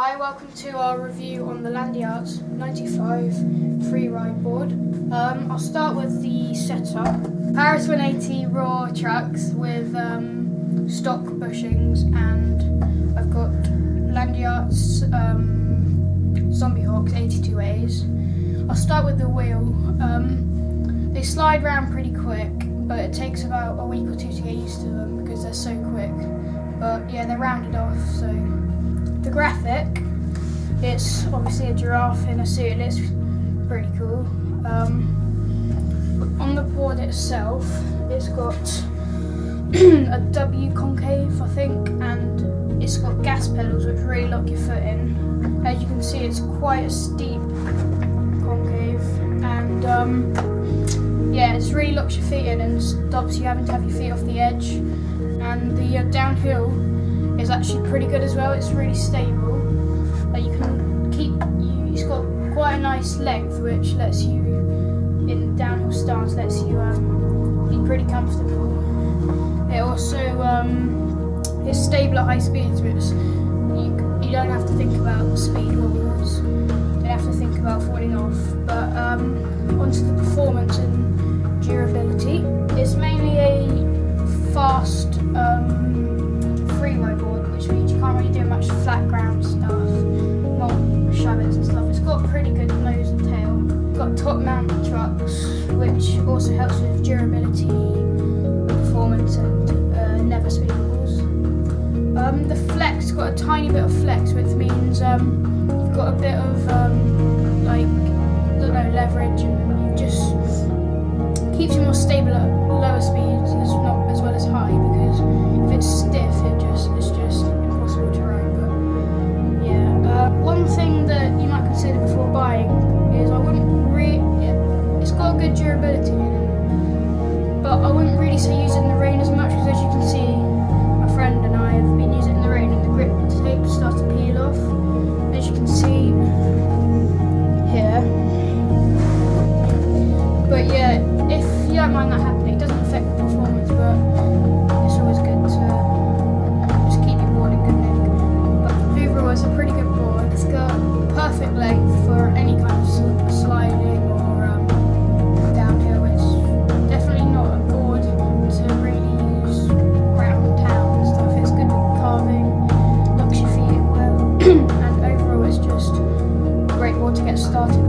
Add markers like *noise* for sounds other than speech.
Hi, welcome to our review on the Landyachtz 95 free ride board. Um, I'll start with the setup. Paris 180 raw trucks with um, stock bushings and I've got Landyachtz's um, Zombie Hawgs 82As. I'll start with the wheel. Um, they slide around pretty quick but it takes about a week or two to get used to them because they're so quick. But yeah, they're rounded off so the graphic, it's obviously a giraffe in a suit, it's pretty cool. Um, on the board itself, it's got *clears throat* a W concave, I think, and it's got gas pedals which really lock your foot in. As you can see, it's quite a steep concave, and um, yeah, it really locks your feet in and stops you having to have your feet off the edge. And the uh, downhill is actually pretty good as well. It's really stable. Like you can keep. You, it's got quite a nice length, which lets you in downhill stance lets you um, be pretty comfortable. It also um, is stable at high speeds, which you you don't have to think about speed wobbles. You don't have to think about falling off. But um, onto the performance and durability. It's mainly a top mount trucks, which also helps with durability, performance, and uh, never speed wobbles. Um, the flex got a tiny bit of flex, which means um, you've got a bit of um, like I don't know leverage, and you just keeps you more stable at lower speeds, as not as well as high, because if it's stiff, it just perfect length for any kind of sliding or um, downhill. It's definitely not a board to really use ground town stuff. It's good with carving, locks your feet well, *clears throat* and overall it's just a great board to get started